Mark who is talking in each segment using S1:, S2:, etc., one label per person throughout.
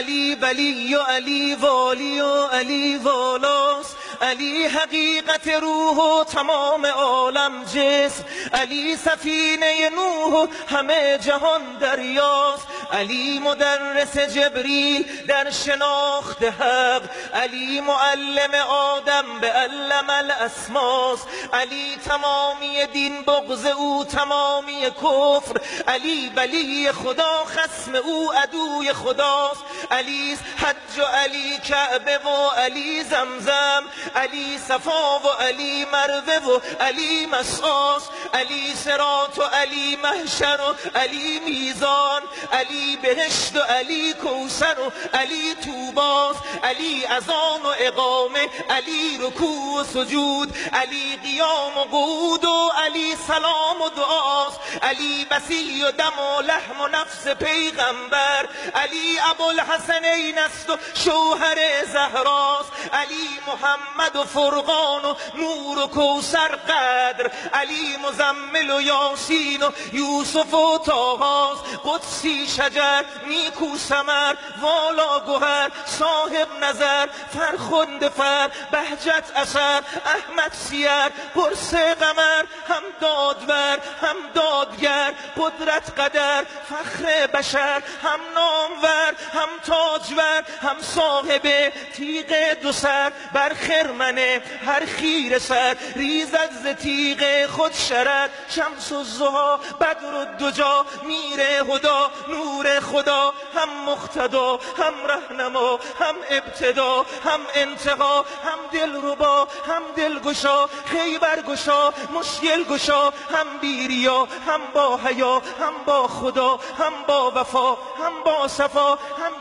S1: علی بلی و علی والی و علی والاست علی حقیقت روح و تمام عالم جسم علی سفینه نوح همه جهان دریاست. علی مدرس جبریل در شناخت حق. علی معلم آدم به علم الاسماس. علی تمامی دین بغض او تمامی کفر. علی ولی خدا خسم او عدوی خداست. علی حج و علی کعبه و علی زمزم علی صفا و علی مروه و علی مسعاس علی سرات و علی محشر و علی میزان علی بهشت و علی کوسر و علی توباس علی ازان و اقامه علی رکوع و سجود علی قیام و قود و علی سلام و دعاست علی بسی و دم و لحم و نفس پیغمبر. علی ابوالحسنین است و شوهر زهراست علی محمد و فرقان و نور و کوسر قدر. علی مزمل و یاسین و یوسف و تاهاست قدسی شجر نیکو سمر والا گوهر صاحب نظر فرخند فر بهجت اثر احمد سیر پرس قمر دادور هم دادگر قدرت قدر فخر بشر هم نامور هم تاجور هم صاحب تیغ دو سر. بر خرمنه هر خیر سر ریزد ز تیغ خود شرد شمس و زها بدر و دجا میر هدا نور خدا. هم مختدا هم رهنما هم ابتدا هم انتها هم دل ربا هم دلگشا خیبر گشا مشکل گشا هم بیریا هم با حیا هم با خدا هم با وفا هم با صفا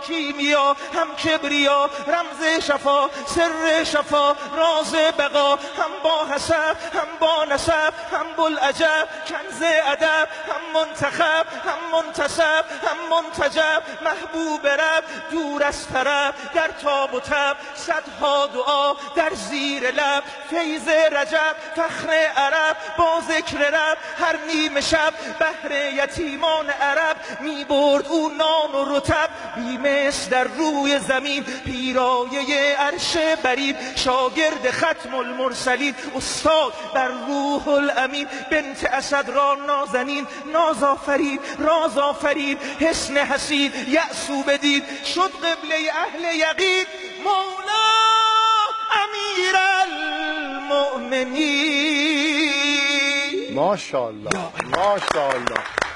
S1: کیمیا هم کبریا رمز شفا سر شفا راز بقا هم با حسب هم با نسب هم بلعجب کنز ادب هم منتخب هم منتصب هم منتجب محبوب رب دور از طرب در تاب و تب صدها دعا در زیر لب فیض رجب فخر عرب با ذکر رب هر نیمه شب بهر یتیمان عرب می برد او نان و رتب در روی زمین پیرایه عرش برید. شاگرد ختم المرسلین استاد بر روح الامین. بنت اسد را نازنین ناز آفرید راز آفرید حسن حسید یعصو بدید شد قبله اهل یقین. مولا امیر المؤمنین.
S2: ماشاءالله ماشاءالله.